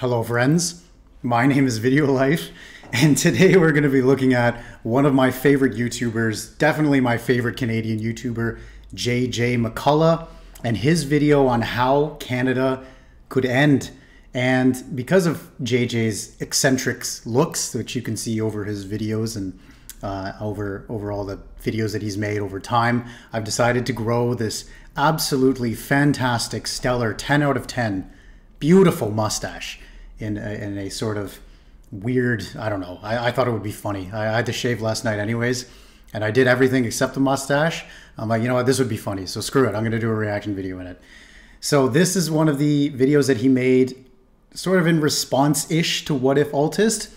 Hello, friends. My name is Video Life, and today we're going to be looking at one of my favorite YouTubers, definitely my favorite Canadian YouTuber, JJ McCullough, and his video on how Canada could end. And because of JJ's eccentric looks, which you can see over his videos and uh, over over all the videos that he's made over time, I've decided to grow this absolutely fantastic, stellar 10 out of 10, beautiful mustache in a, in a sort of weird. I don't know. I, I thought it would be funny. I, I, had to shave last night, anyways, and I did everything except the mustache. I'm like, you know what? This would be funny. So screw it. I'm going to do a reaction video in it. So this is one of the videos that he made, sort of in response ish to What If Alt Hist,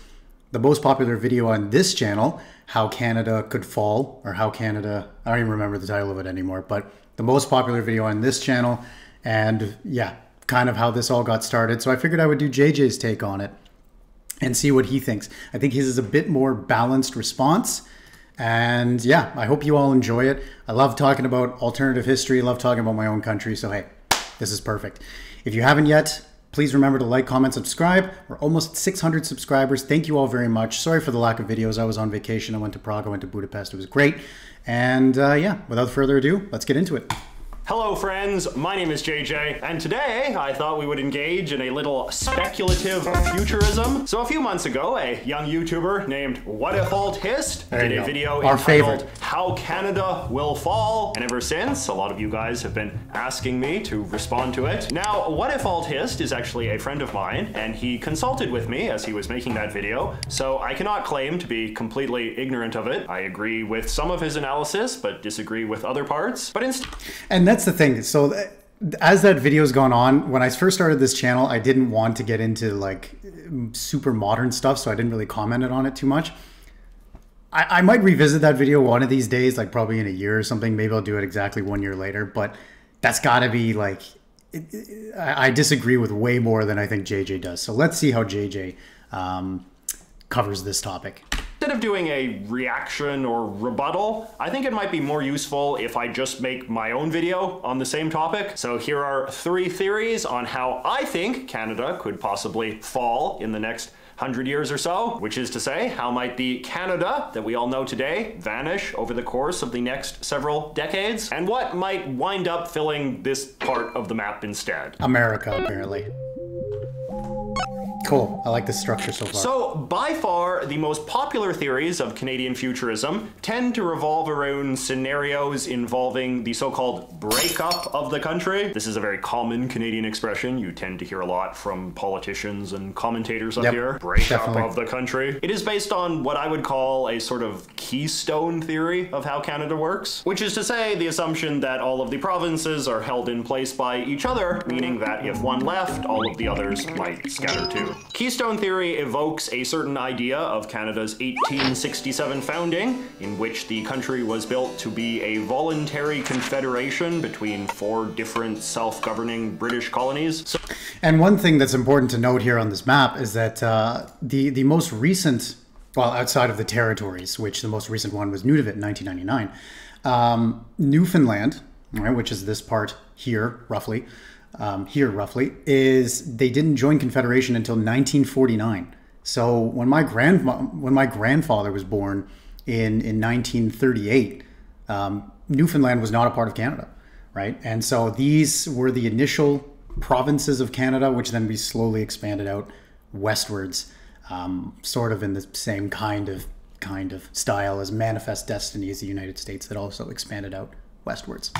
the most popular video on this channel, How Canada Could Fall, or How Canada. I don't even remember the title of it anymore, but the most popular video on this channel. And yeah, kind of how this all got started. So I figured I would do JJ's take on it and see what he thinks. I think his is a bit more balanced response. And yeah, I hope you all enjoy it. I love talking about alternative history, love talking about my own country. So hey, this is perfect. If you haven't yet, please remember to like, comment, subscribe. We're almost 600 subscribers. Thank you all very much. Sorry for the lack of videos. I was on vacation. I went to Prague, I went to Budapest. It was great. And uh, yeah, without further ado, let's get into it. Hello friends, my name is JJ, and today I thought we would engage in a little speculative futurism. So a few months ago, a young YouTuber named What If Alt Hist did a go. video Our entitled favorite. How Canada Will Fall, and ever since, a lot of you guys have been asking me to respond to it. Now, What If Alt Hist is actually a friend of mine, and he consulted with me as he was making that video, so I cannot claim to be completely ignorant of it. I agree with some of his analysis, but disagree with other parts. But instead... And that's the thing. So as that video's gone on, when I first started this channel, I didn't want to get into like super modern stuff, so I didn't really comment on it too much. I, I might revisit that video one of these days, like probably in a year or something. Maybe I'll do it exactly one year later, but that's got to be like it, it, I disagree with way more than I think JJ does. So let's see how JJ um, covers this topic. Instead of doing a reaction or rebuttal, I think it might be more useful if I just make my own video on the same topic. So here are three theories on how I think Canada could possibly fall in the next 100 years or so, which is to say, how might the Canada that we all know today vanish over the course of the next several decades? And what might wind up filling this part of the map instead? America, apparently. Cool. I like the structure so far. So, by far, the most popular theories of Canadian futurism tend to revolve around scenarios involving the so called breakup of the country. This is a very common Canadian expression. You tend to hear a lot from politicians and commentators up yep, here. Breakup of the country. It is based on what I would call a sort of keystone theory of how Canada works, which is to say, the assumption that all of the provinces are held in place by each other, meaning that if one left, all of the others might scatter too. Keystone theory evokes a certain idea of Canada's 1867 founding, in which the country was built to be a voluntary confederation between four different self-governing British colonies. So and one thing that's important to note here on this map is that uh, the, the most recent, well, outside of the territories, which the most recent one was Nunavut in 1999, um, Newfoundland, right, which is this part here, roughly, um, here roughly, is they didn't join Confederation until 1949. So when my grand when my grandfather was born in in 1938, um, Newfoundland was not a part of Canada, right? And so these were the initial provinces of Canada, which then we slowly expanded out westwards, um, sort of in the same kind of kind of style as Manifest Destiny as the United States that also expanded out westwards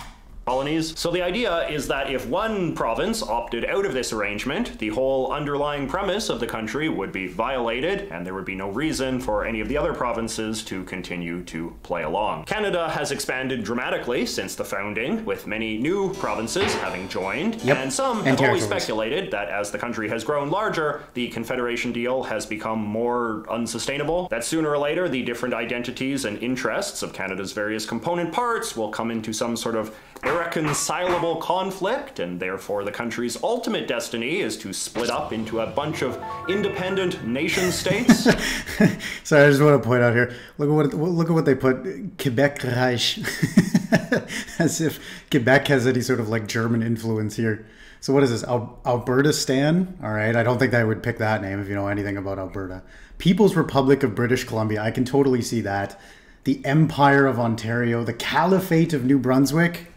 colonies. So the idea is that if one province opted out of this arrangement, the whole underlying premise of the country would be violated, and there would be no reason for any of the other provinces to continue to play along. Canada has expanded dramatically since the founding, with many new provinces having joined, yep. and some and have always speculated that as the country has grown larger, the Confederation deal has become more unsustainable, that sooner or later the different identities and interests of Canada's various component parts will come into some sort of irreconcilable conflict, and therefore the country's ultimate destiny is to split up into a bunch of independent nation states. Sorry, I just want to point out here. Look at what look at what they put Quebec Reich, as if Quebec has any sort of like German influence here. So what is this? Al- Alberta Stan? All right. I don't think I would pick that name if you know anything about Alberta. People's Republic of British Columbia. I can totally see that. The Empire of Ontario, the Caliphate of New Brunswick.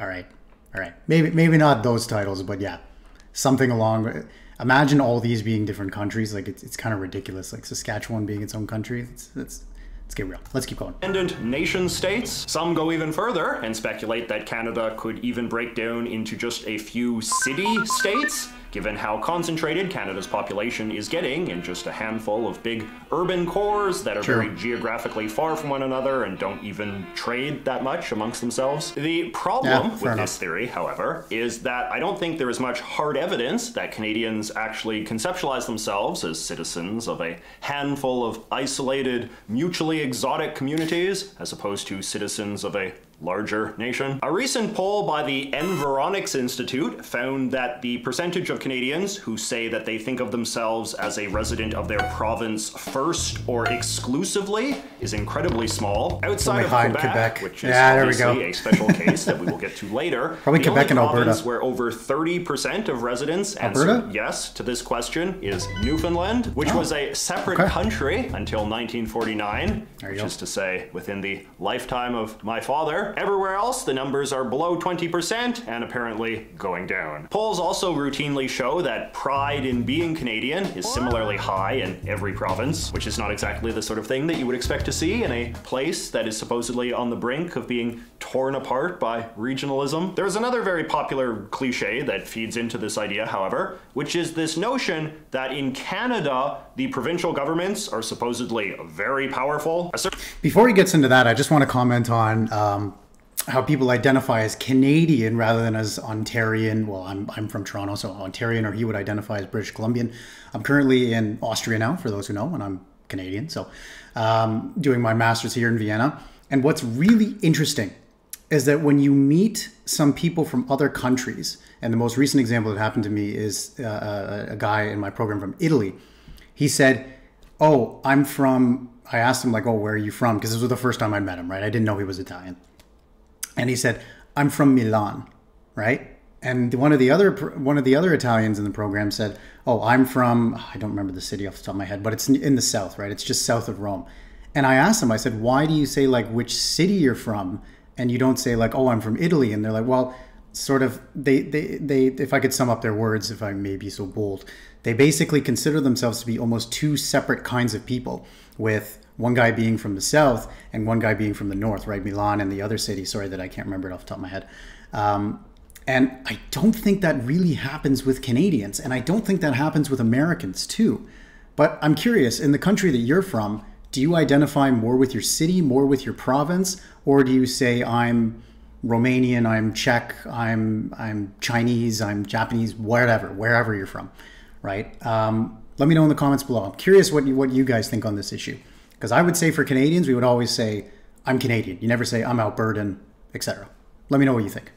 All right. All right. Maybe maybe not those titles, but yeah. Something along imagine all these being different countries. Like it's, it's kind of ridiculous. Like Saskatchewan being its own country. It's, it's let's get real. Let's keep going. Independent nation states. Some go even further and speculate that Canada could even break down into just a few city states given how concentrated Canada's population is getting in just a handful of big urban cores that are Sure. very geographically far from one another and don't even trade that much amongst themselves. The problem Yeah, with fair this theory, however, is that I don't think there is much hard evidence that Canadians actually conceptualize themselves as citizens of a handful of isolated, mutually exotic communities, as opposed to citizens of a larger nation. A recent poll by the Environics Institute found that the percentage of Canadians who say that they think of themselves as a resident of their province first or exclusively is incredibly small. Outside of Quebec, Quebec. which is Yeah, obviously a special case that we will get to later. Probably Quebec and Alberta. where over 30% of residents Alberta? answered yes to this question is Newfoundland, which Oh, was a separate okay. country until 1949, which go. is to say within the lifetime of my father. Everywhere else, the numbers are below 20% and apparently going down. Polls also routinely show that pride in being Canadian is similarly high in every province, which is not exactly the sort of thing that you would expect to see in a place that is supposedly on the brink of being torn apart by regionalism. There's another very popular cliche that feeds into this idea, however, which is this notion that in Canada, the provincial governments are supposedly very powerful. Before he gets into that, I just want to comment on um, how people identify as Canadian rather than as Ontarian. Well, I'm, I'm from Toronto, so Ontarian, or he would identify as British Columbian. I'm currently in Austria now, for those who know, and I'm Canadian. So, um, doing my master's here in Vienna. And what's really interesting is that when you meet some people from other countries, and the most recent example that happened to me is uh, a, a guy in my program from Italy. He said, "Oh, I'm from." I asked him like, "Oh, where are you from?" Because this was the first time I met him, right? I didn't know he was Italian, and he said, "I'm from Milan," right? And one of the other one of the other Italians in the program said, "Oh, I'm from I don't remember the city off the top of my head, but it's in the south, right? It's just south of Rome." And I asked him, I said, "Why do you say like which city you're from, and you don't say like, oh, I'm from Italy?" And they're like, "Well." Sort of, they, they, they, if I could sum up their words, if I may be so bold, they basically consider themselves to be almost two separate kinds of people, with one guy being from the south and one guy being from the north, right? Milan and the other city, sorry that I can't remember it off the top of my head. Um, and I don't think that really happens with Canadians, and I don't think that happens with Americans too. But I'm curious, in the country that you're from, do you identify more with your city, more with your province, or do you say I'm Romanian, I'm Czech, I'm I'm Chinese, I'm Japanese, whatever, wherever you're from, right? Um, let me know in the comments below. I'm curious what you what you guys think on this issue, because I would say for Canadians, we would always say I'm Canadian. You never say I'm Albertan, etc. Let me know what you think.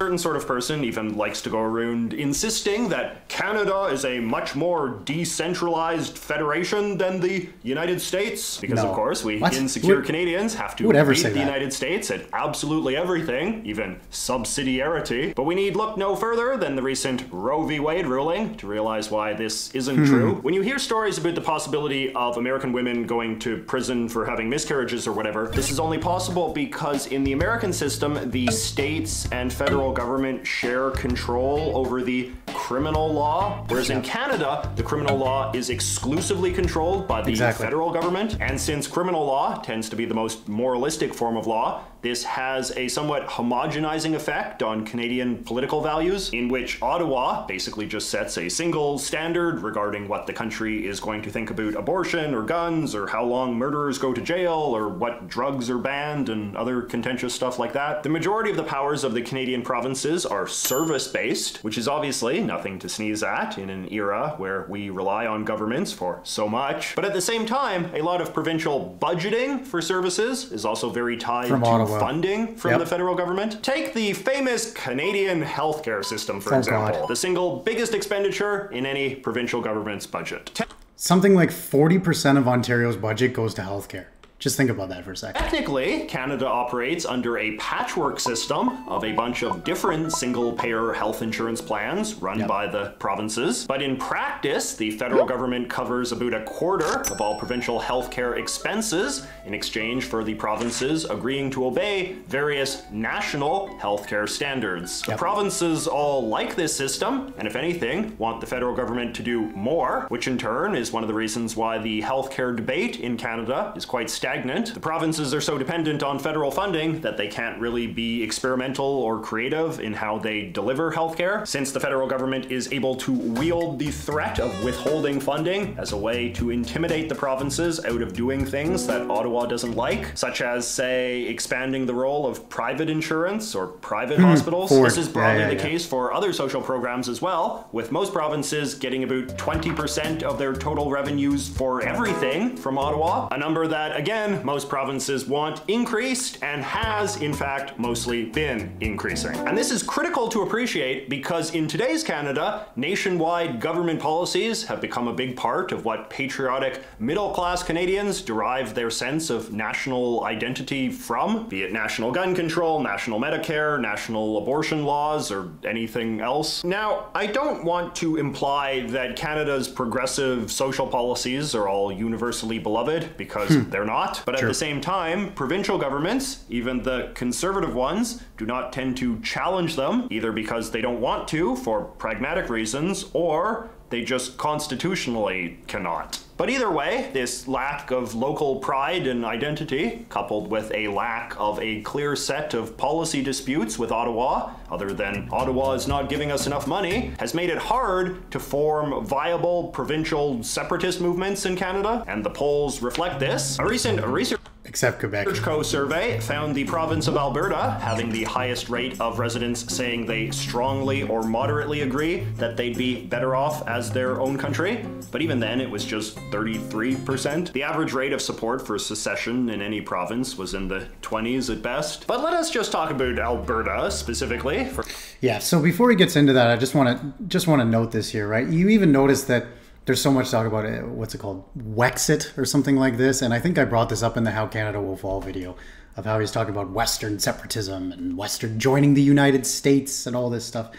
Certain sort of person even likes to go around insisting that Canada is a much more decentralized federation than the United States. Because, No. of course, we What? insecure Canadians have to who would ever beat say the that? United States at absolutely everything, even subsidiarity. But we need look no further than the recent Roe v. Wade ruling to realize why this isn't Hmm. true. When you hear stories about the possibility of American women going to prison for having miscarriages or whatever, this is only possible because in the American system, the states and federal government share control over the criminal law, whereas in Canada, the criminal law is exclusively controlled by the Exactly. federal government. And since criminal law tends to be the most moralistic form of law, this has a somewhat homogenizing effect on Canadian political values, in which Ottawa basically just sets a single standard regarding what the country is going to think about abortion or guns or how long murderers go to jail or what drugs are banned and other contentious stuff like that. The majority of the powers of the Canadian provinces are service based, which is obviously nothing to sneeze at in an era where we rely on governments for so much. But at the same time, a lot of provincial budgeting for services is also very tied From to Ottawa. funding from Yep. the federal government. Take the famous Canadian healthcare system, for Oh, example, God. the single biggest expenditure in any provincial government's budget. Something like 40% of Ontario's budget goes to healthcare. Just think about that for a second. Technically, Canada operates under a patchwork system of a bunch of different single payer health insurance plans run yep. by the provinces. But in practice, the federal government covers about a quarter of all provincial healthcare expenses in exchange for the provinces agreeing to obey various national healthcare standards. Yep. The provinces all like this system, and if anything, want the federal government to do more, which in turn is one of the reasons why the healthcare debate in Canada is quite stagnant stagnant. The provinces are so dependent on federal funding that they can't really be experimental or creative in how they deliver healthcare, since the federal government is able to wield the threat of withholding funding as a way to intimidate the provinces out of doing things that Ottawa doesn't like, such as, say, expanding the role of private insurance or private hmm, hospitals. This is broadly yeah, yeah, the yeah. case for other social programs as well, with most provinces getting about 20% of their total revenues for everything from Ottawa, a number that, again, again, most provinces want increased and has, in fact, mostly been increasing. And this is critical to appreciate because in today's Canada, nationwide government policies have become a big part of what patriotic middle class Canadians derive their sense of national identity from, be it national gun control, national Medicare, national abortion laws, or anything else. Now, I don't want to imply that Canada's progressive social policies are all universally beloved because hmm. they're not not. But sure. at the same time, provincial governments, even the conservative ones, do not tend to challenge them, either because they don't want to for pragmatic reasons, or they just constitutionally cannot. But either way, this lack of local pride and identity, coupled with a lack of a clear set of policy disputes with Ottawa, other than Ottawa is not giving us enough money, has made it hard to form viable provincial separatist movements in Canada, and the polls reflect this. A recent research Except Quebec. Co survey found the province of Alberta having the highest rate of residents saying they strongly or moderately agree that they'd be better off as their own country. But even then, it was just 33%. The average rate of support for secession in any province was in the 20s at best. But let us just talk about Alberta specifically. For- yeah, so before he gets into that, I just want to just want to note this here, right? You even notice that there's so much talk about it. What's it called? Wexit or something like this. And I think I brought this up in the How Canada Will Fall video of how he's talking about Western separatism and Western joining the United States and all this stuff.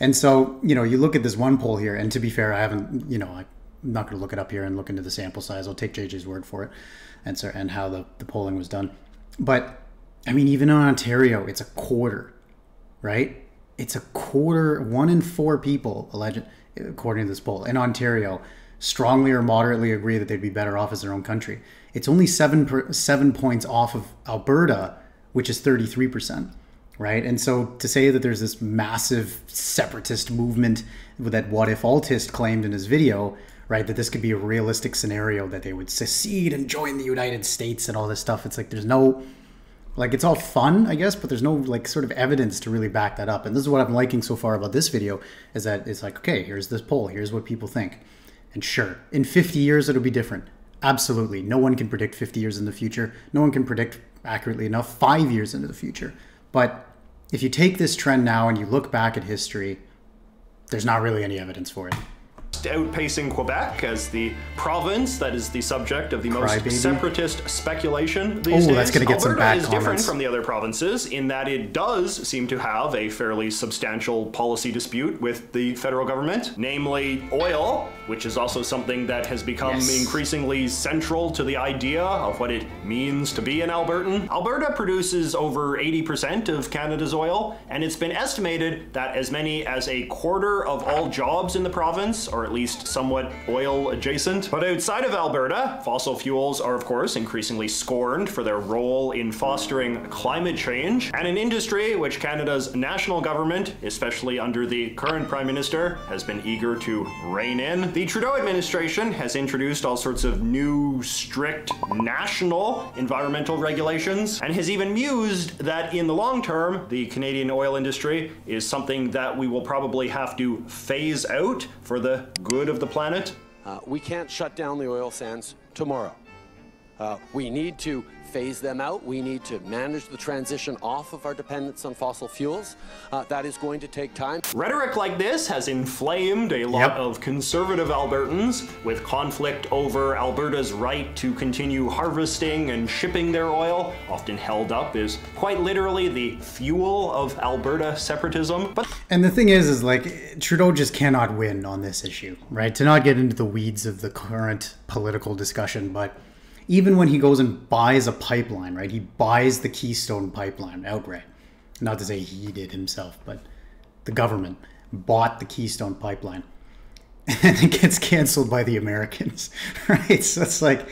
And so, you know, you look at this one poll here, and to be fair, I haven't, you know, I'm not going to look it up here and look into the sample size. I'll take JJ's word for it and, so, and how the, the polling was done. But, I mean, even in Ontario, it's a quarter, right? It's a quarter, one in four people, alleged, according to this poll, in Ontario strongly or moderately agree that they'd be better off as their own country. It's only seven per, seven points off of Alberta, which is 33%, right? And so to say that there's this massive separatist movement that What If Alt Hist claimed in his video, right, that this could be a realistic scenario that they would secede and join the United States and all this stuff. It's like there's no like it's all fun, I guess, but there's no like sort of evidence to really back that up. And this is what I'm liking so far about this video is that it's like, okay, here's this poll, here's what people think. And sure, in 50 years it'll be different. Absolutely. No one can predict 50 years in the future. No one can predict accurately enough 5 years into the future. But if you take this trend now and you look back at history, there's not really any evidence for it outpacing Quebec as the province that is the subject of the most separatist speculation these Ooh, days. That's gonna get Alberta some bad is comments. different from the other provinces in that it does seem to have a fairly substantial policy dispute with the federal government, namely oil, which is also something that has become yes. increasingly central to the idea of what it means to be an Albertan. Alberta produces over 80% of Canada's oil, and it's been estimated that as many as a quarter of all jobs in the province are at least somewhat oil adjacent. But outside of Alberta, fossil fuels are of course increasingly scorned for their role in fostering climate change, and an industry which Canada's national government, especially under the current Prime Minister, has been eager to rein in. The Trudeau administration has introduced all sorts of new, strict national environmental regulations, and has even mused that in the long term, the Canadian oil industry is something that we will probably have to phase out for the good of the planet? Uh, we can't shut down the oil sands tomorrow. Uh, we need to phase them out. We need to manage the transition off of our dependence on fossil fuels. Uh, that is going to take time. Rhetoric like this has inflamed a lot Yep. of conservative Albertans, with conflict over Alberta's right to continue harvesting and shipping their oil, often held up as quite literally the fuel of Alberta separatism. But And the thing is, is like Trudeau just cannot win on this issue, right? To not get into the weeds of the current political discussion, but even when he goes and buys a pipeline, right? He buys the Keystone pipeline outright. Not to say he did himself, but the government bought the Keystone pipeline. And it gets canceled by the Americans, right? So it's like,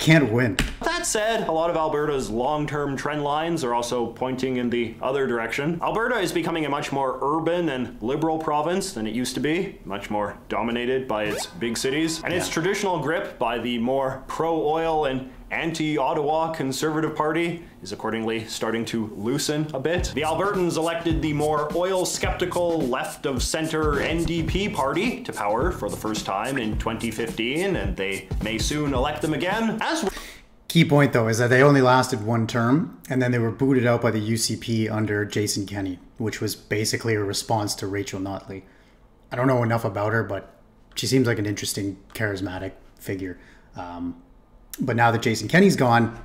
can't win. That said, a lot of Alberta's long term trend lines are also pointing in the other direction. Alberta is becoming a much more urban and liberal province than it used to be, much more dominated by its big cities, and its traditional grip by the more pro oil and anti Ottawa Conservative Party is accordingly starting to loosen a bit. The Albertans elected the more oil skeptical left of center NDP party to power for the first time in 2015, and they may soon elect them again, as Key point though is that they only lasted one term, and then they were booted out by the UCP under Jason Kenney, which was basically a response to Rachel Notley. I don't know enough about her, but she seems like an interesting, charismatic figure. Um, but now that Jason Kenney's gone,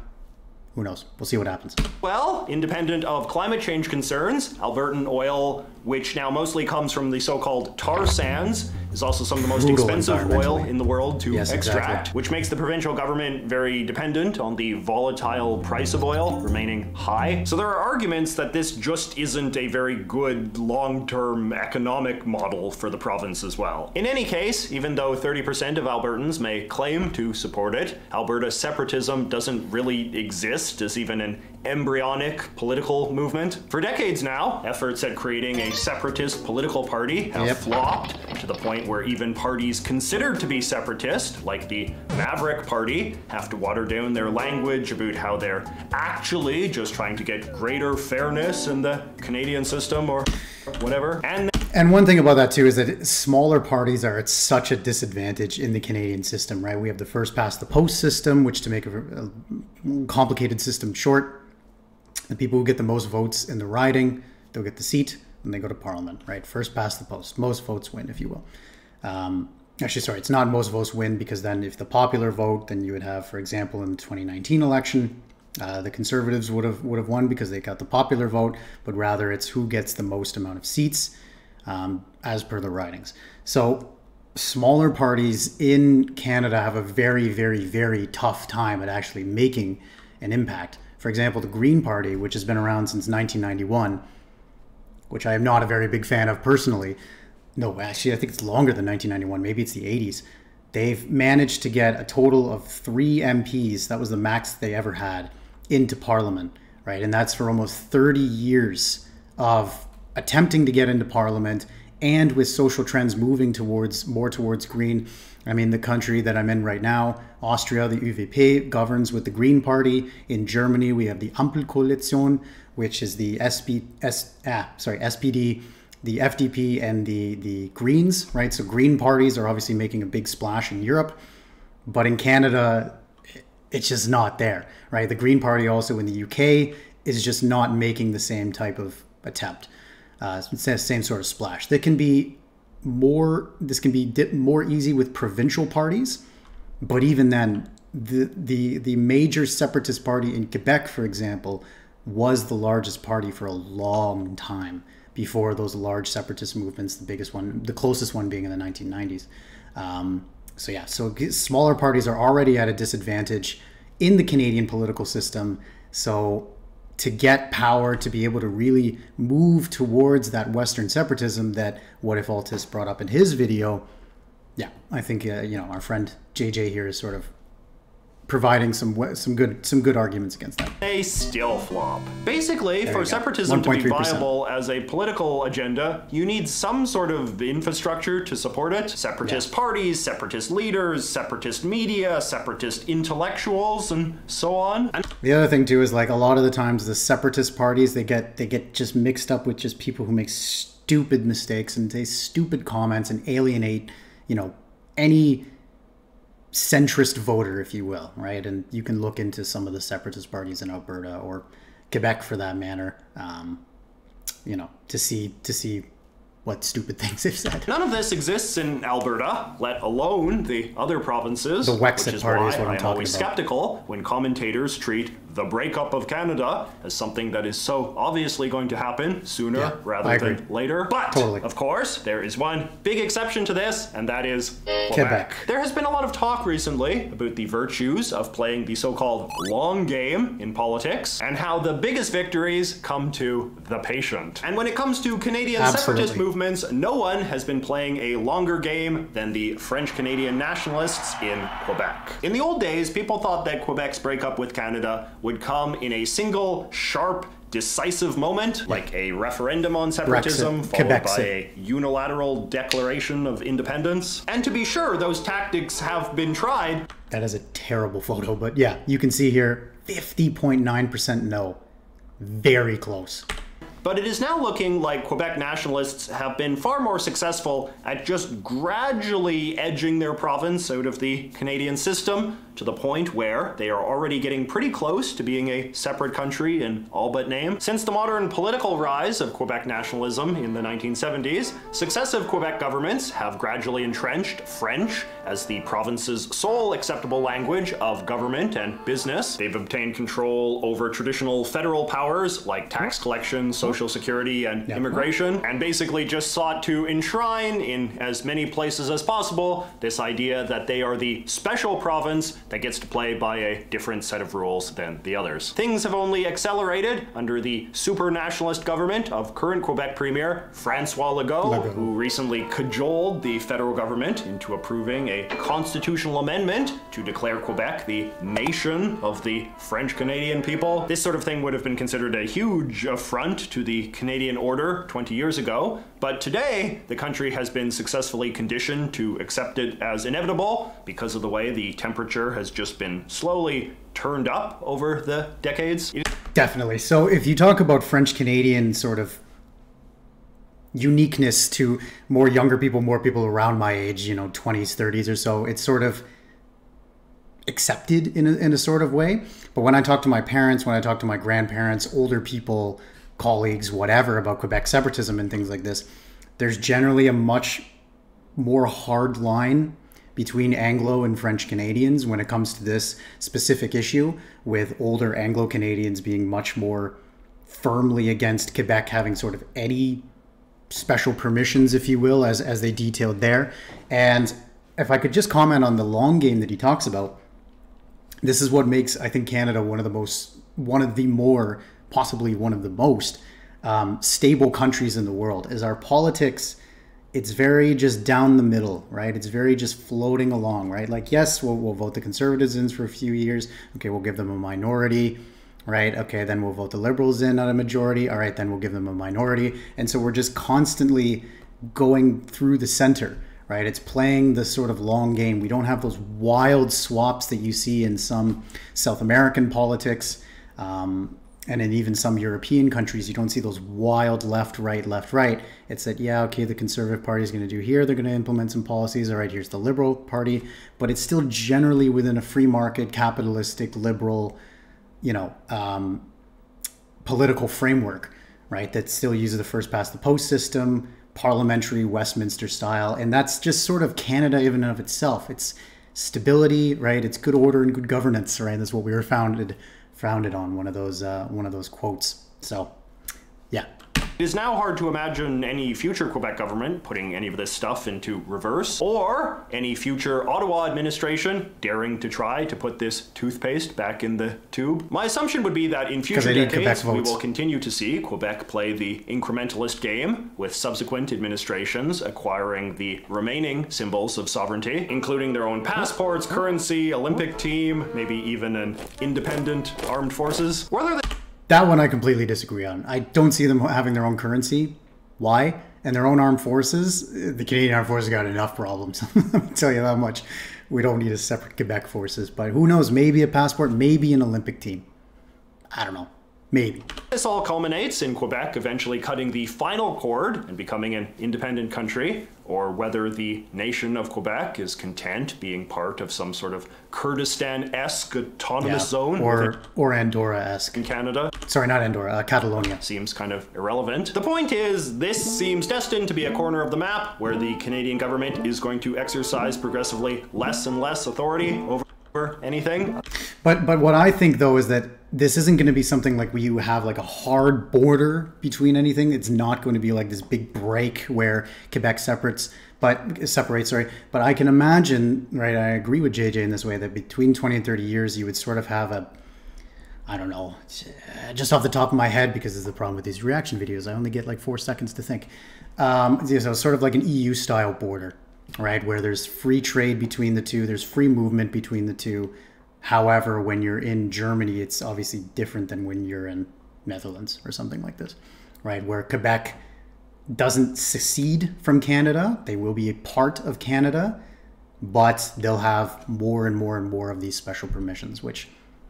who knows? We'll see what happens. Well, independent of climate change concerns, Albertan oil, which now mostly comes from the so called tar sands, is also some of the most Brutal expensive oil in the world to Yes, extract, exactly. which makes the provincial government very dependent on the volatile price of oil remaining high. So there are arguments that this just isn't a very good long term economic model for the province as well. In any case, even though 30% of Albertans may claim to support it, Alberta separatism doesn't really exist as even an embryonic political movement. For decades now, efforts at creating a separatist political party have Yep. flopped to the point where even parties considered to be separatist, like the Maverick Party, have to water down their language about how they're actually just trying to get greater fairness in the Canadian system or whatever. And And one thing about that too is that smaller parties are at such a disadvantage in the Canadian system, right? We have the first past the post system, which to make a, a complicated system short, the people who get the most votes in the riding, they'll get the seat and they go to parliament, right? First past the post, most votes win, if you will. Um, actually, sorry, it's not most votes win because then if the popular vote, then you would have, for example, in the 2019 election, uh, the Conservatives would have would have won because they got the popular vote, but rather it's who gets the most amount of seats um, as per the ridings. So smaller parties in Canada have a very, very, very tough time at actually making an impact. For example, the Green Party, which has been around since 1991, which I am not a very big fan of personally. No, actually, I think it's longer than 1991. Maybe it's the 80s. They've managed to get a total of three MPs. That was the max they ever had into Parliament, right? And that's for almost 30 years of attempting to get into Parliament and with social trends moving towards more towards green. I mean, the country that I'm in right now, Austria, the ÖVP, governs with the Green Party. In Germany, we have the Ampelkoalition, which is the SP, S, ah, sorry, SPD, the FDP, and the, the Greens, right? So Green parties are obviously making a big splash in Europe. But in Canada, it's just not there, right? The Green Party also in the UK is just not making the same type of attempt. Uh, same sort of splash. That can be more. This can be more easy with provincial parties, but even then, the the the major separatist party in Quebec, for example, was the largest party for a long time before those large separatist movements. The biggest one, the closest one being in the 1990s. Um, so yeah, so smaller parties are already at a disadvantage in the Canadian political system. So to get power, to be able to really move towards that Western separatism that What If Alt Hist brought up in his video, yeah, I think uh, you know our friend JJ here is sort of providing some some good some good arguments against that. they still flop. Basically, you for separatism to be 1.3%. viable as a political agenda, you need some sort of infrastructure to support it. Separatist parties, separatist leaders, separatist media, separatist intellectuals, and so on. And The other thing too is like a lot of the times the separatist parties they get they get just mixed up with just people who make stupid mistakes and say stupid comments and alienate you know any centrist voter, if you will, right? And you can look into some of the separatist parties in Alberta or Quebec, for that matter, um, you know, to see to see what stupid things they've said. None of this exists in Alberta, let alone the other provinces. The Wexit which is party why is what I'm I'm talking always about. skeptical when commentators treat the breakup of Canada as something that is so obviously going to happen sooner Yeah, rather than later. But Totally. of course, there is one big exception to this, and that is Quebec. Quebec. There has been a lot of talk recently about the virtues of playing the so-called long game in politics and how the biggest victories come to the patient. And when it comes to Canadian separatist movements, no one has been playing a longer game than the French Canadian nationalists in Quebec. In the old days, people thought that Quebec's breakup with Canada would come in a single, sharp, decisive moment, like a referendum on separatism, Brexit. followed Quebec by a unilateral declaration of independence. And to be sure, those tactics have been tried, That is a terrible photo, but yeah, you can see here 50.9% no. Very close. But it is now looking like Quebec nationalists have been far more successful at just gradually edging their province out of the Canadian system to the point where they are already getting pretty close to being a separate country in all but name. Since the modern political rise of Quebec nationalism in the 1970s, successive Quebec governments have gradually entrenched French as the province's sole acceptable language of government and business. They've obtained control over traditional federal powers like tax collection, social security, and immigration, and basically just sought to enshrine in as many places as possible this idea that they are the special province that gets to play by a different set of rules than the others. Things have only accelerated under the super nationalist government of current Quebec Premier Francois Legault, who recently cajoled the federal government into approving a constitutional amendment to declare Quebec the nation of the French Canadian people. This sort of thing would have been considered a huge affront to the Canadian order 20 years ago, but today the country has been successfully conditioned to accept it as inevitable because of the way the temperature has just been slowly turned up over the decades. Definitely. So if you talk about French Canadian sort of uniqueness to more younger people, more people around my age, you know, 20s, 30s or so, it's sort of accepted in a, in a sort of way. But when I talk to my parents, when I talk to my grandparents, older people, colleagues, whatever, about Quebec separatism and things like this, there's generally a much more hard line between Anglo and French Canadians when it comes to this specific issue, with older Anglo Canadians being much more firmly against Quebec having sort of any special permissions, if you will, as, as they detailed there. And if I could just comment on the long game that he talks about, this is what makes, I think, Canada one of the most, one of the more, possibly one of the most um, stable countries in the world, is our politics it's very just down the middle, right? It's very just floating along, right? Like, yes, we'll, we'll vote the conservatives in for a few years. Okay, we'll give them a minority, right? Okay, then we'll vote the liberals in at a majority. All right, then we'll give them a minority. And so we're just constantly going through the center, right? It's playing the sort of long game. We don't have those wild swaps that you see in some South American politics. Um, and in even some European countries, you don't see those wild left, right, left, right. It's that, yeah, okay, the Conservative Party is going to do here. They're going to implement some policies. All right, here's the Liberal Party. But it's still generally within a free market, capitalistic, liberal, you know, um, political framework, right? That still uses the first past the post system, parliamentary Westminster style. And that's just sort of Canada, even of itself. It's stability, right? It's good order and good governance, right? That's what we were founded founded on one of those uh, one of those quotes. So. It is now hard to imagine any future Quebec government putting any of this stuff into reverse, or any future Ottawa administration daring to try to put this toothpaste back in the tube. My assumption would be that in future they need Quebec decades, we will continue to see Quebec play the incrementalist game, with subsequent administrations acquiring the remaining symbols of sovereignty, including their own passports, currency, Olympic team, maybe even an independent armed forces. Whether they That one I completely disagree on. I don't see them having their own currency. Why? And their own armed forces. The Canadian armed forces got enough problems. Me tell you that much. We don't need a separate Quebec forces. But who knows? Maybe a passport, maybe an Olympic team. I don't know. Maybe. This all culminates in Quebec eventually cutting the final cord and becoming an independent country, or whether the nation of Quebec is content being part of some sort of Kurdistan-esque autonomous Yeah. zone Or or Andorra-esque. In Canada Sorry, not Andorra. Uh, Catalonia. seems kind of irrelevant. The point is, this seems destined to be a corner of the map where the Canadian government is going to exercise progressively less and less authority over anything. But but what I think though is that this isn't going to be something like where you have like a hard border between anything. It's not going to be like this big break where Quebec separates, but separates. Sorry, but I can imagine. Right, I agree with JJ in this way that between twenty and thirty years, you would sort of have a. I don't know, just off the top of my head, because is the problem with these reaction videos. I only get like four seconds to think. Um, so sort of like an EU style border, right, where there's free trade between the two, there's free movement between the two. However, when you're in Germany, it's obviously different than when you're in Netherlands or something like this, right? Where Quebec doesn't secede from Canada, they will be a part of Canada, but they'll have more and more and more of these special permissions, which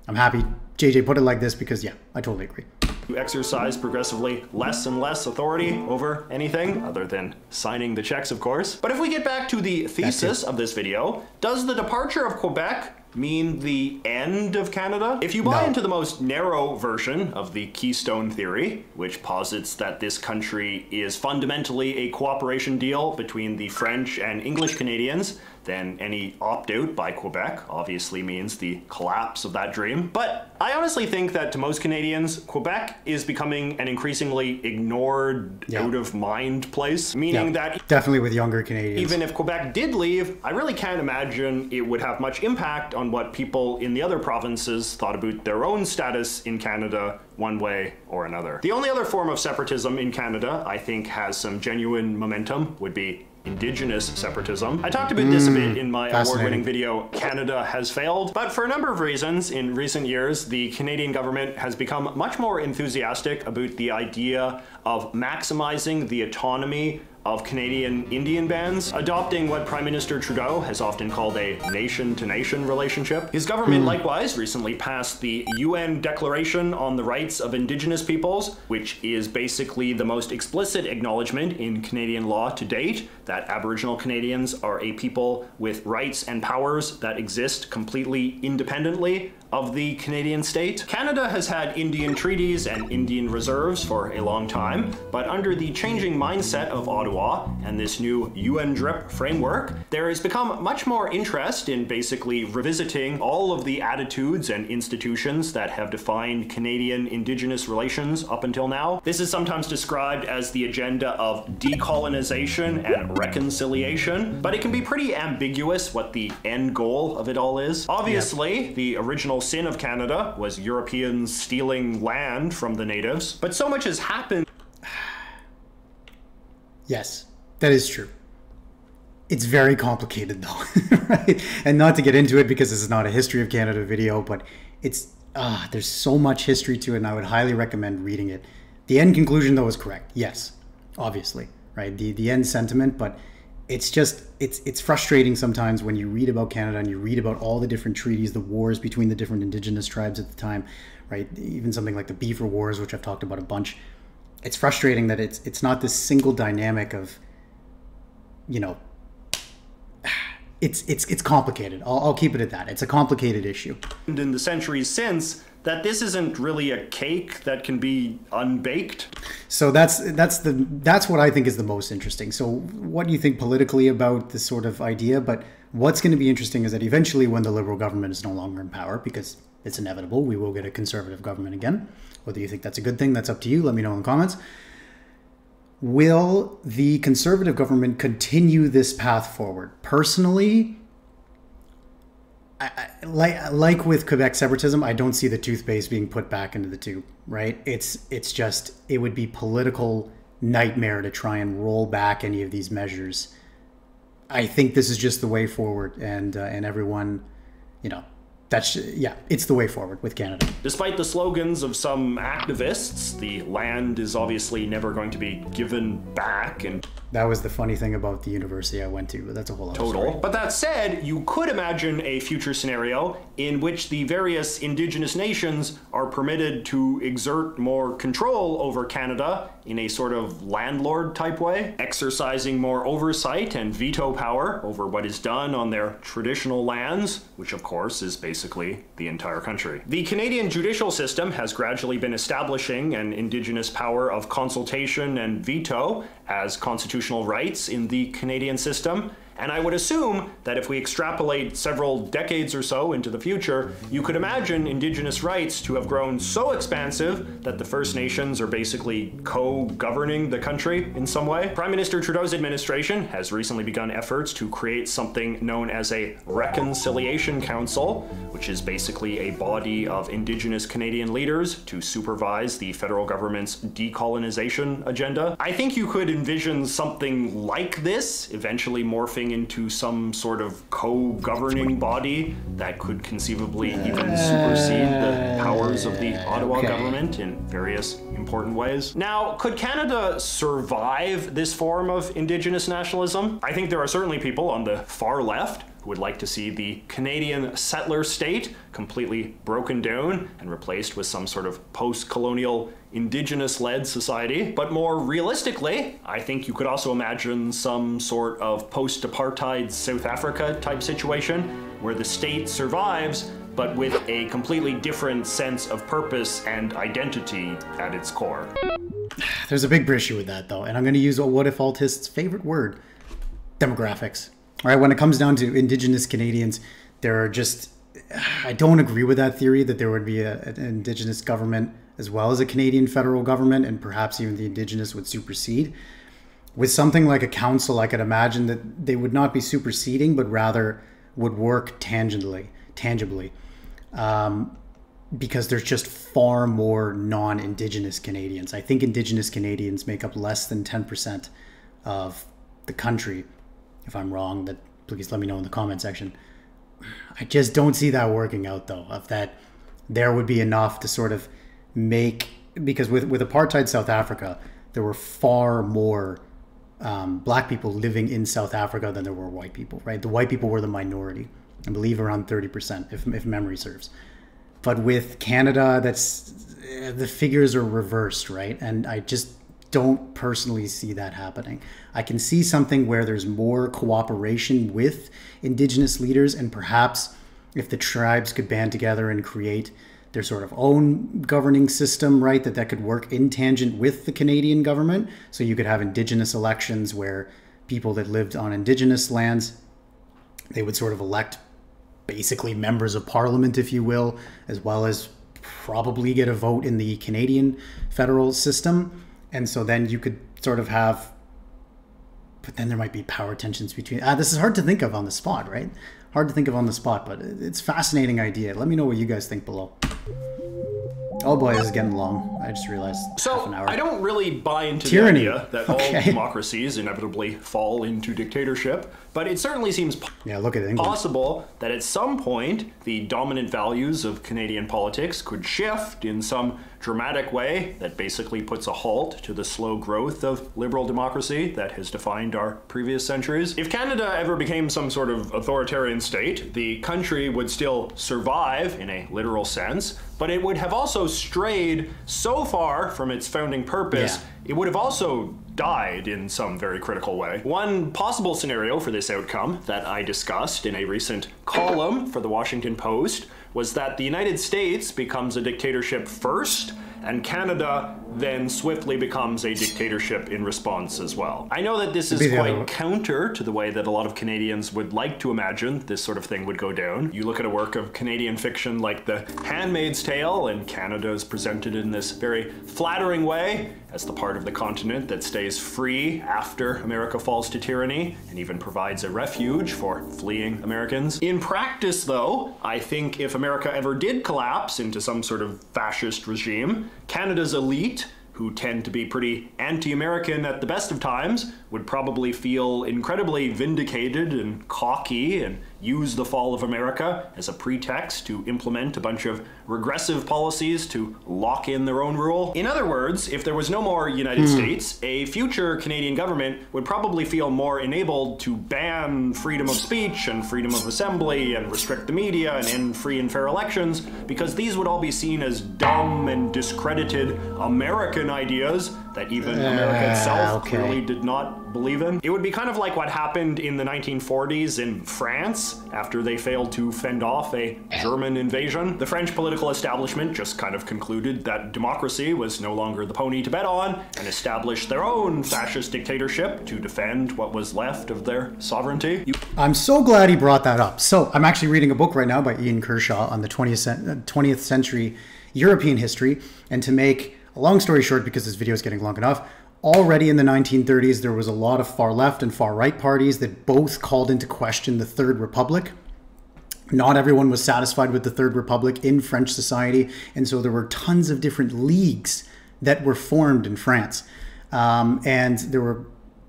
I'm happy JJ put it like this because, yeah, I totally agree. You exercise progressively less and less authority over anything, other than signing the checks, of course. But if we get back to the thesis of this video, does the departure of Quebec mean the end of Canada? If you buy No. into the most narrow version of the Keystone Theory, which posits that this country is fundamentally a cooperation deal between the French and English Canadians, then any opt out by Quebec obviously means the collapse of that dream. But I honestly think that to most Canadians, Quebec is becoming an increasingly ignored, Yeah. out of mind place, meaning that Definitely with younger Canadians. even if Quebec did leave, I really can't imagine it would have much impact on what people in the other provinces thought about their own status in Canada one way or another. The only other form of separatism in Canada I think has some genuine momentum would be Indigenous separatism. I talked about this a bit hmm, in my award-winning video, Canada Has Failed, but for a number of reasons in recent years, the Canadian government has become much more enthusiastic about the idea of maximizing the autonomy of Canadian Indian bands, adopting what Prime Minister Trudeau has often called a nation to nation relationship. His government hmm. likewise recently passed the UN Declaration on the Rights of Indigenous Peoples, which is basically the most explicit acknowledgement in Canadian law to date that Aboriginal Canadians are a people with rights and powers that exist completely independently of the Canadian state. Canada has had Indian treaties and Indian reserves for a long time, but under the changing mindset of Ottawa and this new UN DRIP framework, there has become much more interest in basically revisiting all of the attitudes and institutions that have defined Canadian Indigenous relations up until now. This is sometimes described as the agenda of decolonization and reconciliation, but it can be pretty ambiguous what the end goal of it all is. Obviously, the original sin of Canada was Europeans stealing land from the natives, but so much has happened Yes, that is true. It's very complicated though, right? And not to get into it because this is not a history of Canada video, but it's ah, there's so much history to it, and I would highly recommend reading it. The end conclusion though is correct. Yes, obviously, right? The the end sentiment, but it's just it's it's frustrating sometimes when you read about Canada and you read about all the different treaties, the wars between the different indigenous tribes at the time, right? Even something like the Beaver Wars, which I've talked about a bunch. It's frustrating that it's it's not this single dynamic of, you know, it's it's it's complicated. I'll, I'll keep it at that. It's a complicated issue. And in the centuries since that this isn't really a cake that can be unbaked. So that's that's the that's what I think is the most interesting. So what do you think politically about this sort of idea? But what's going to be interesting is that eventually, when the liberal government is no longer in power, because it's inevitable, we will get a conservative government again. Whether you think that's a good thing, that's up to you. Let me know in the comments. Will the conservative government continue this path forward? Personally, I, I, like like with Quebec separatism, I don't see the toothpaste being put back into the tube. Right? It's it's just it would be political nightmare to try and roll back any of these measures. I think this is just the way forward, and uh, and everyone, you know, that's yeah, it's the way forward with Canada. Despite the slogans of some activists, the land is obviously never going to be given back, and that was the funny thing about the university I went to, but that's a whole other total. story. But that said, you could imagine a future scenario in which the various indigenous nations are permitted to exert more control over Canada in a sort of landlord type way, exercising more oversight and veto power over what is done on their traditional lands, which of course is basically the entire country. The Canadian judicial system has gradually been establishing an indigenous power of consultation and veto as constitutional rights in the Canadian system. And I would assume that if we extrapolate several decades or so into the future, you could imagine Indigenous rights to have grown so expansive that the First Nations are basically co governing the country in some way. Prime Minister Trudeau's administration has recently begun efforts to create something known as a Reconciliation Council, which is basically a body of Indigenous Canadian leaders to supervise the federal government's decolonization agenda. I think you could envision something like this eventually morphing into some sort of co-governing body that could conceivably even supersede the powers of the uh, Ottawa okay. government in various important ways. Now, could Canada survive this form of indigenous nationalism? I think there are certainly people on the far left who would like to see the Canadian settler state completely broken down and replaced with some sort of post-colonial indigenous led society. But more realistically, I think you could also imagine some sort of post apartheid South Africa type situation where the state survives but with a completely different sense of purpose and identity at its core. There's a big issue with that, though, and I'm going to use a What If Alt Hist's favorite word demographics. All right, when it comes down to Indigenous Canadians, there are just, I don't agree with that theory that there would be a, an Indigenous government as well as a Canadian federal government, and perhaps even the Indigenous would supersede. With something like a council, I could imagine that they would not be superseding, but rather would work tangibly, tangibly, um, because there's just far more non-Indigenous Canadians. I think Indigenous Canadians make up less than 10% of the country. If I'm wrong, that please let me know in the comment section. I just don't see that working out though. Of that, there would be enough to sort of make because with with apartheid South Africa, there were far more um, black people living in South Africa than there were white people. Right, the white people were the minority. I believe around thirty percent, if if memory serves. But with Canada, that's the figures are reversed, right? And I just don't personally see that happening. I can see something where there's more cooperation with indigenous leaders, and perhaps if the tribes could band together and create their sort of own governing system, right, that that could work in tangent with the Canadian government. So you could have indigenous elections where people that lived on indigenous lands, they would sort of elect basically members of parliament, if you will, as well as probably get a vote in the Canadian federal system. And so then you could sort of have, but then there might be power tensions between. Ah, this is hard to think of on the spot, right? Hard to think of on the spot, but it's fascinating idea. Let me know what you guys think below. Oh boy, this is getting long. I just realized So half an hour. I don't really buy into Tyranny. the idea that Okay. all democracies inevitably fall into dictatorship, but it certainly seems yeah, look at England. possible that at some point the dominant values of Canadian politics could shift in some dramatic way that basically puts a halt to the slow growth of liberal democracy that has defined our previous centuries. If Canada ever became some sort of authoritarian state, the country would still survive in a literal sense, but it would have also strayed so far from its founding purpose, Yeah. it would have also died in some very critical way. One possible scenario for this outcome that I discussed in a recent column for the Washington Post was that the United States becomes a dictatorship first and Canada then swiftly becomes a dictatorship in response as well. I know that this is be the other quite counter to the way that a lot of Canadians would like to imagine this sort of thing would go down. You look at a work of Canadian fiction like The Handmaid's Tale, and Canada is presented in this very flattering way as the part of the continent that stays free after America falls to tyranny and even provides a refuge for fleeing Americans. In practice, though, I think if America ever did collapse into some sort of fascist regime, Canada's elite who tend to be pretty anti American at the best of times, would probably feel incredibly vindicated and cocky and use the fall of America as a pretext to implement a bunch of regressive policies to lock in their own rule. In other words, if there was no more United Hmm. States, a future Canadian government would probably feel more enabled to ban freedom of speech and freedom of assembly and restrict the media and end free and fair elections because these would all be seen as dumb and discredited American ideas that even America itself okay. clearly did not believe in. It would be kind of like what happened in the 1940s in France after they failed to fend off a German invasion. The French political establishment just kind of concluded that democracy was no longer the pony to bet on and established their own fascist dictatorship to defend what was left of their sovereignty. You I'm so glad he brought that up. So I'm actually reading a book right now by Ian Kershaw on the 20th, uh, 20th century European history. And to make a long story short, because this video is getting long enough, already in the 1930s, there was a lot of far left and far right parties that both called into question the Third Republic. Not everyone was satisfied with the Third Republic in French society, and so there were tons of different leagues that were formed in France. Um, and there were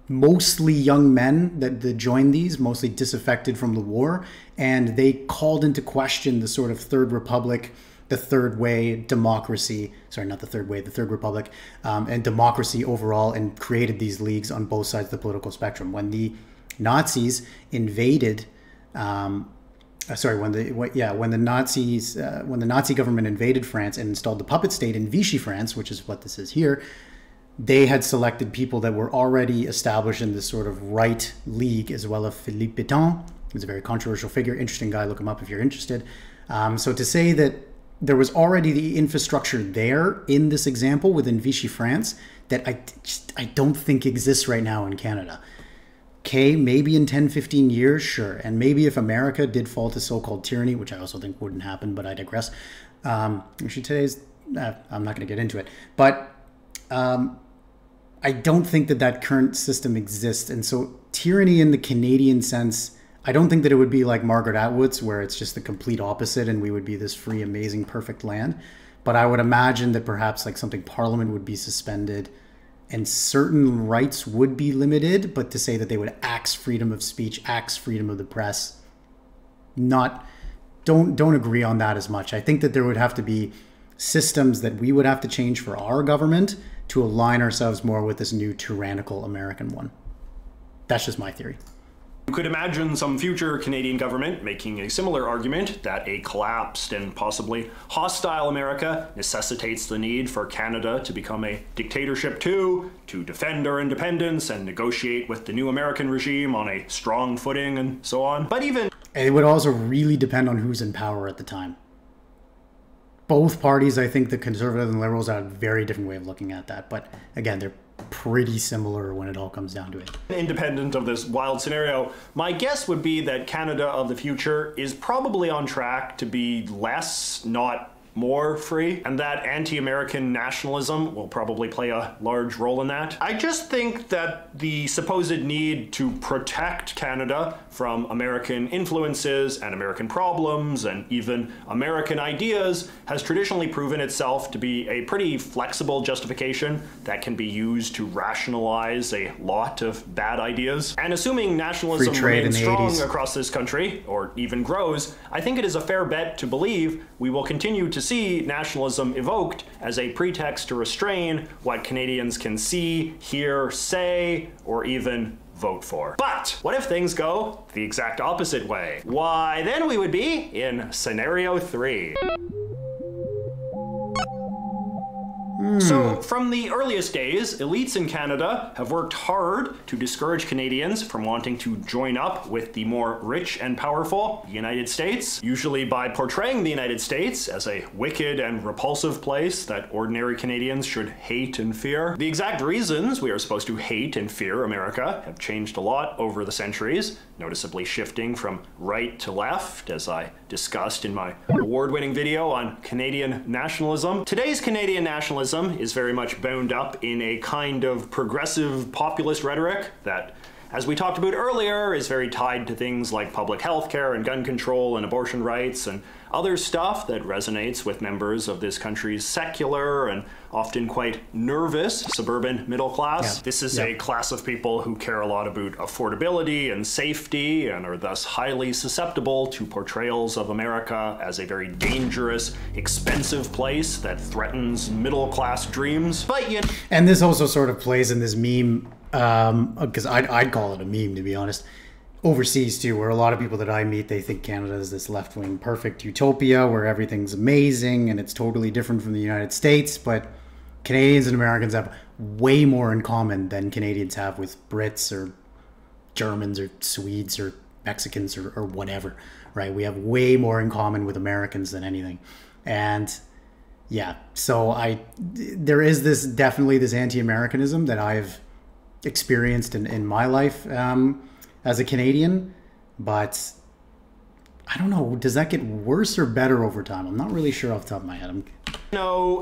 mostly young men that, that joined these, mostly disaffected from the war, and they called into question the sort of Third Republic, the Third Way, democracy. Sorry, not the Third Way, the Third Republic, um, and democracy overall, and created these leagues on both sides of the political spectrum. When the Nazis invaded. Um, uh, sorry, when the what, yeah when the Nazis uh, when the Nazi government invaded France and installed the puppet state in Vichy France, which is what this is here, they had selected people that were already established in this sort of right league, as well as Philippe Pétain. He's a very controversial figure, interesting guy. Look him up if you're interested. Um, so to say that there was already the infrastructure there in this example within Vichy France that I I don't think exists right now in Canada. Okay, maybe in 10, 15 years, sure. And maybe if America did fall to so called tyranny, which I also think wouldn't happen, but I digress. Um, actually, today's, uh, I'm not going to get into it. But um, I don't think that that current system exists. And so, tyranny in the Canadian sense, I don't think that it would be like Margaret Atwood's, where it's just the complete opposite and we would be this free, amazing, perfect land. But I would imagine that perhaps like something Parliament would be suspended and certain rights would be limited, but to say that they would axe freedom of speech, axe freedom of the press, not don't don't agree on that as much. I think that there would have to be systems that we would have to change for our government to align ourselves more with this new tyrannical American one. That's just my theory. You could imagine some future Canadian government making a similar argument that a collapsed and possibly hostile America necessitates the need for Canada to become a dictatorship too, to defend our independence and negotiate with the new American regime on a strong footing and so on. But even It would also really depend on who's in power at the time. Both parties, I think the conservatives and liberals have a very different way of looking at that. But again, they're pretty similar when it all comes down to it. independent of this wild scenario, my guess would be that Canada of the future is probably on track to be less, not more free, and that anti American nationalism will probably play a large role in that. I just think that the supposed need to protect Canada from American influences and American problems and even American ideas has traditionally proven itself to be a pretty flexible justification that can be used to rationalize a lot of bad ideas. And assuming nationalism remains strong 80s. across this country, or even grows, I think it is a fair bet to believe we will continue to see nationalism evoked as a pretext to restrain what Canadians can see, hear, say, or even vote for. But what if things go the exact opposite way? Why, then we would be in scenario three. So, hmm. from the earliest days, elites in Canada have worked hard to discourage Canadians from wanting to join up with the more rich and powerful United States, usually by portraying the United States as a wicked and repulsive place that ordinary Canadians should hate and fear. The exact reasons we are supposed to hate and fear America have changed a lot over the centuries, noticeably shifting from right to left, as I discussed in my award winning video on Canadian nationalism. Today's Canadian nationalism is very much bound up in a kind of progressive populist rhetoric that as we talked about earlier, is very tied to things like public health care and gun control and abortion rights and other stuff that resonates with members of this country's secular and often quite nervous suburban middle class. Yeah. This is Yeah. a class of people who care a lot about affordability and safety and are thus highly susceptible to portrayals of America as a very dangerous, expensive place that threatens middle class dreams. But you And this also sort of plays in this meme, um, because I'd, I'd call it a meme, to be honest, overseas too, where a lot of people that I meet, they think Canada is this left wing perfect utopia where everything's amazing and it's totally different from the United States. But Canadians and Americans have way more in common than Canadians have with Brits or Germans or Swedes or Mexicans or, or whatever, right? We have way more in common with Americans than anything. And yeah, so I, there is this definitely this anti Americanism that I've experienced in, in my life um, as a Canadian, but I don't know, does that get worse or better over time? I'm not really sure off the top of my head. I'm,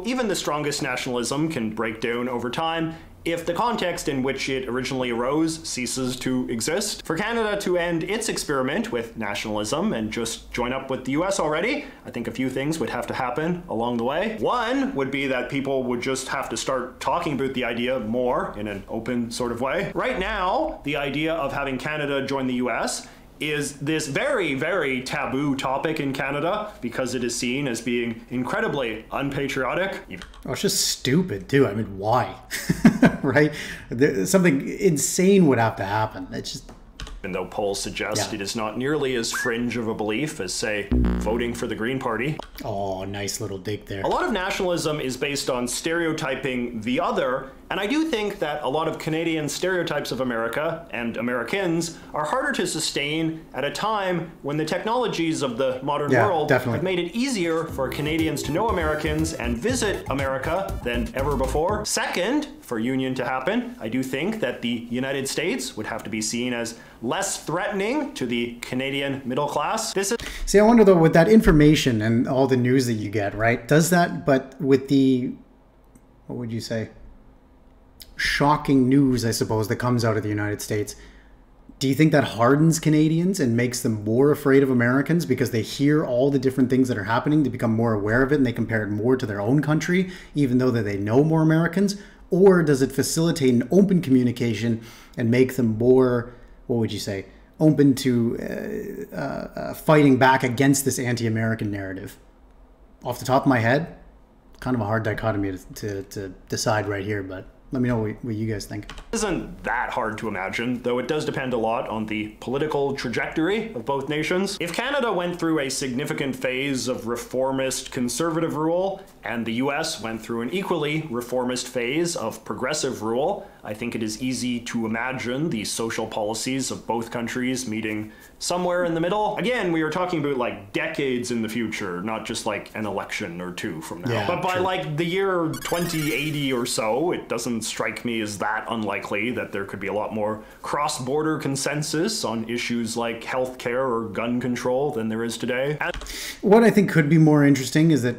even the strongest nationalism can break down over time if the context in which it originally arose ceases to exist. For Canada to end its experiment with nationalism and just join up with the US already, I think a few things would have to happen along the way. One would be that people would just have to start talking about the idea more in an open sort of way. Right now, the idea of having Canada join the US is this very, very taboo topic in Canada because it is seen as being incredibly unpatriotic. oh, it's just stupid too. I mean, why? right? There, something insane would have to happen. It's just, Even though polls suggest Yeah. it is not nearly as fringe of a belief as, say, voting for the Green Party. oh, nice little dig there. A lot of nationalism is based on stereotyping the other, and I do think that a lot of Canadian stereotypes of America and Americans are harder to sustain at a time when the technologies of the modern Yeah, world definitely. have made it easier for Canadians to know Americans and visit America than ever before. Second, for union to happen, I do think that the United States would have to be seen as less threatening to the Canadian middle class. This is See, I wonder though, with that information and all the news that you get, right? Does that, but with the, what would you say, shocking news, I suppose, that comes out of the United States, do you think that hardens Canadians and makes them more afraid of Americans because they hear all the different things that are happening, they become more aware of it, and they compare it more to their own country, even though that they know more Americans? Or does it facilitate an open communication and make them more, what would you say, open to uh, uh, fighting back against this anti-American narrative? Off the top of my head, kind of a hard dichotomy to, to, to decide right here, but let me know what, what you guys think. isn't that hard to imagine, though it does depend a lot on the political trajectory of both nations. If Canada went through a significant phase of reformist conservative rule, and the US went through an equally reformist phase of progressive rule, I think it is easy to imagine the social policies of both countries meeting somewhere in the middle. Again, we are talking about like decades in the future, not just like an election or two from now. Yeah, but by true. like the year 2080 or so, it doesn't strike me as that unlikely that there could be a lot more cross border consensus on issues like healthcare or gun control than there is today. What I think could be more interesting is that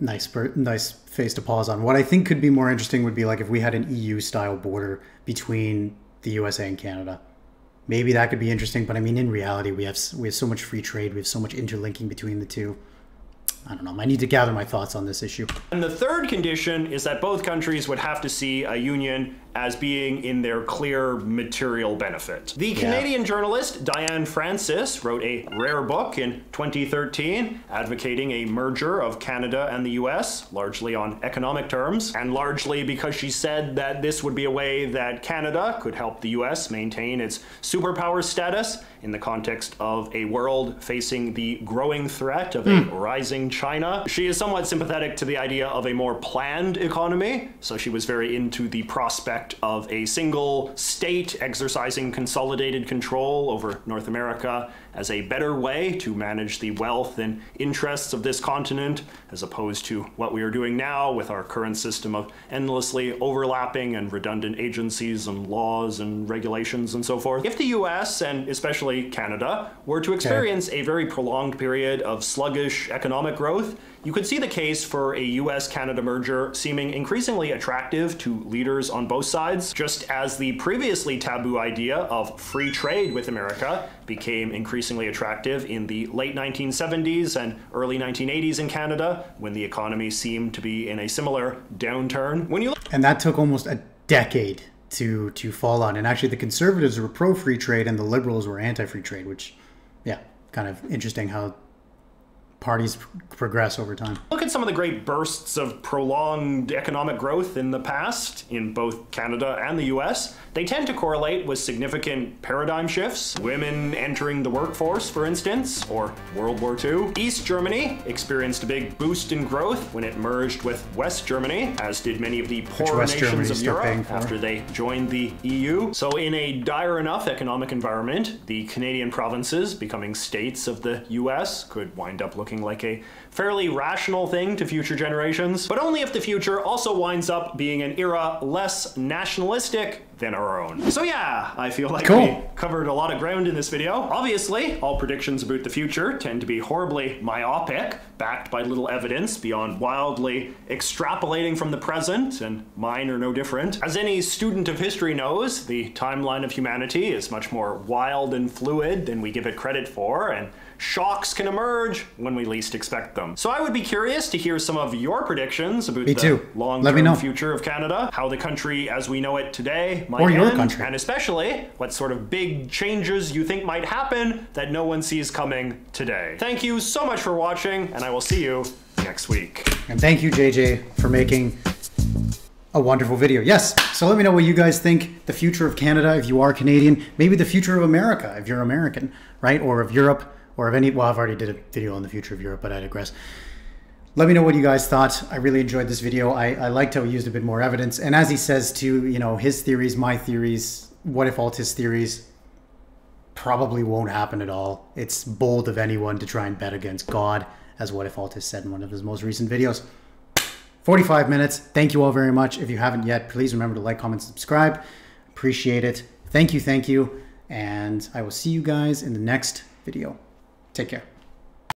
nice, nice face to pause on. What I think could be more interesting would be like if we had an EU style border between the USA and Canada. Maybe that could be interesting, but I mean, in reality, we have we have so much free trade, we have so much interlinking between the two. I don't know. I need to gather my thoughts on this issue. And the third condition is that both countries would have to see a union as being in their clear material benefit. The Canadian journalist Diane Francis wrote a rare book in 2013 advocating a merger of Canada and the US, largely on economic terms, and largely because she said that this would be a way that Canada could help the US maintain its superpower status in the context of a world facing the growing threat of a hmm. rising China. She is somewhat sympathetic to the idea of a more planned economy, so she was very into the prospect of a single state exercising consolidated control over North America as a better way to manage the wealth and interests of this continent, as opposed to what we are doing now with our current system of endlessly overlapping and redundant agencies and laws and regulations and so forth. If the US, and especially Canada, were to experience a very prolonged period of sluggish economic growth, you could see the case for a US Canada merger seeming increasingly attractive to leaders on both sides, just as the previously taboo idea of free trade with America became increasingly attractive in the late 1970s and early 1980s in Canada, when the economy seemed to be in a similar downturn. When you And that took almost a decade to to fall on. And actually the conservatives were pro free trade and the liberals were anti free trade, which yeah, kind of interesting how parties progress over time. Look at some of the great bursts of prolonged economic growth in the past in both Canada and the US. They tend to correlate with significant paradigm shifts. Women entering the workforce, for instance, or World War II. East Germany experienced a big boost in growth when it merged with West Germany, as did many of the poorer nations Germany of Europe after they joined the EU. So, in a dire enough economic environment, the Canadian provinces becoming states of the US could wind up looking like a fairly rational thing to future generations, but only if the future also winds up being an era less nationalistic than our own. So yeah, I feel like Cool. we covered a lot of ground in this video. Obviously, all predictions about the future tend to be horribly myopic, backed by little evidence beyond wildly extrapolating from the present, and mine are no different. As any student of history knows, the timeline of humanity is much more wild and fluid than we give it credit for, and shocks can emerge when we least expect them. So I would be curious to hear some of your predictions about Me the too. long-term Let me know. future of Canada, how the country as we know it today might Or your country. and especially what sort of big changes you think might happen that no one sees coming today. Thank you so much for watching, and I will see you next week. And thank you, JJ, for making a wonderful video. Yes. So let me know what you guys think the future of Canada if you are Canadian, maybe the future of America if you're American, right? Or of Europe, or of any. Well, I've already did a video on the future of Europe, but I digress. Let me know what you guys thought. I really enjoyed this video. I, I liked how he used a bit more evidence. And as he says too, you know, his theories, my theories, What If Alt Hist's theories probably won't happen at all. It's bold of anyone to try and bet against God, as What If Alt Hist said in one of his most recent videos. 45 minutes. Thank you all very much. If you haven't yet, please remember to like, comment, subscribe. Appreciate it. Thank you, thank you. And I will see you guys in the next video. Take care.